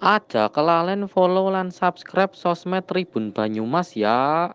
Aja kelalen follow lan subscribe sosmed Tribun Banyumas ya.